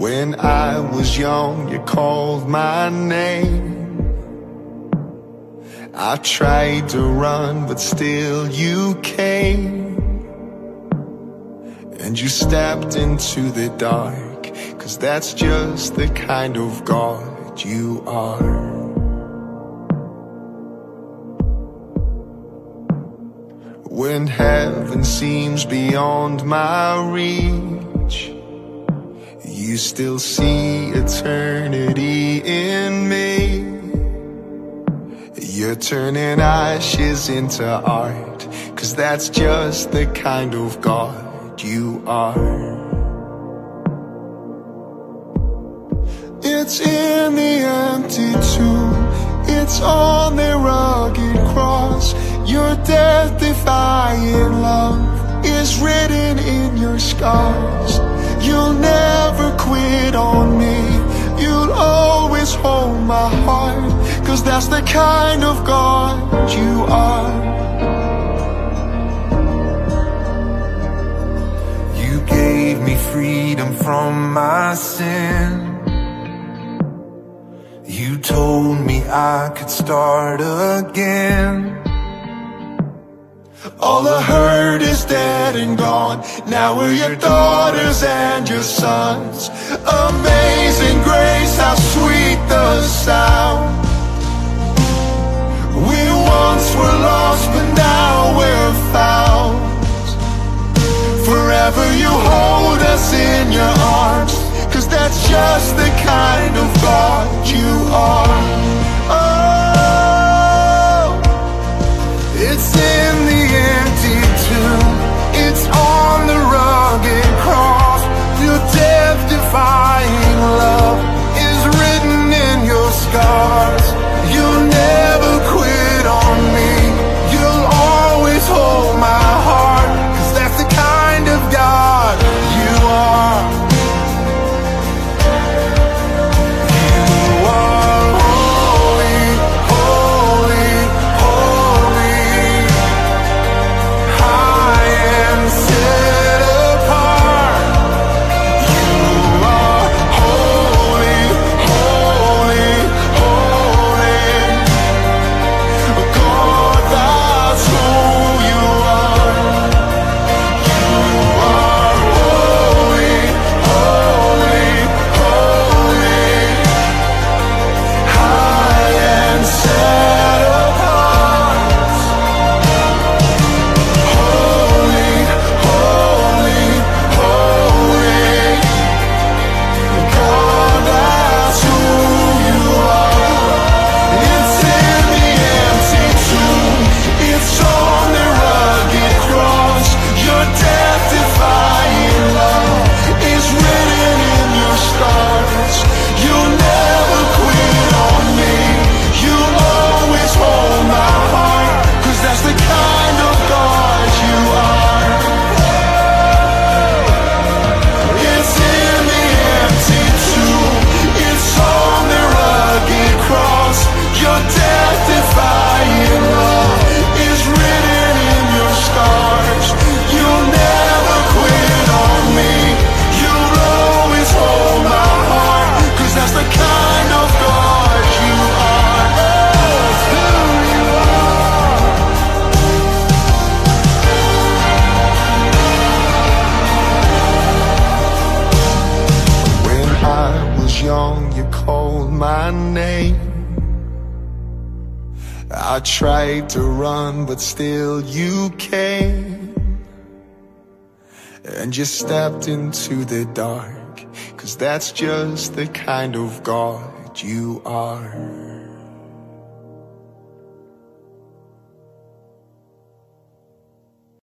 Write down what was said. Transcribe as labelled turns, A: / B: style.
A: When I was young, you called my name. I tried to run, but still you came. And you stepped into the dark, cause that's just the kind of God you are. When heaven seems beyond my reach, you still see eternity in me. You're turning ashes into art, cause that's just the kind of God you are. It's in the empty tomb, it's on the rugged cross. Your death defying love is written in your scars. You'll never quit on me, you'll always hold my heart. Cause that's the kind of God you are.
B: You gave me freedom from my sin. You told me I could start again.
A: All the hurt is dead and gone. Now we're your daughters and your sons. Amazing grace, how sweet the sound. We once were lost, but now we're found. Forever you hold us in your arms. Cause that's just the kind of God you are. My name. I tried to run, but still you came. And you stepped into the dark, cause that's just the kind of God you are.